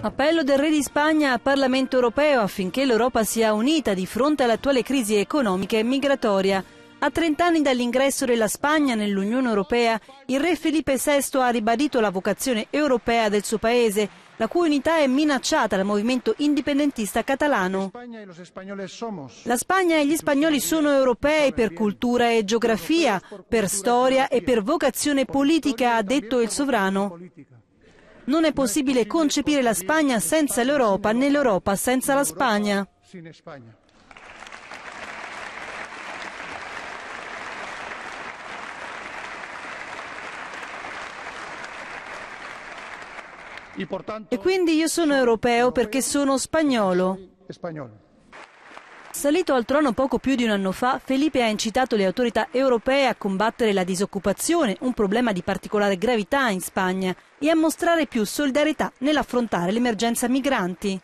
Appello del Re di Spagna al Parlamento europeo affinché l'Europa sia unita di fronte all'attuale crisi economica e migratoria. A 30 anni dall'ingresso della Spagna nell'Unione Europea, il Re Felipe VI ha ribadito la vocazione europea del suo paese, la cui unità è minacciata dal movimento indipendentista catalano. La Spagna e gli spagnoli sono europei per cultura e geografia, per storia e per vocazione politica, ha detto il sovrano. Non è possibile concepire la Spagna senza l'Europa, né l'Europa senza la Spagna. E quindi io sono europeo perché sono spagnolo. Salito al trono poco più di un anno fa, Felipe ha incitato le autorità europee a combattere la disoccupazione, un problema di particolare gravità in Spagna, e a mostrare più solidarietà nell'affrontare l'emergenza migranti.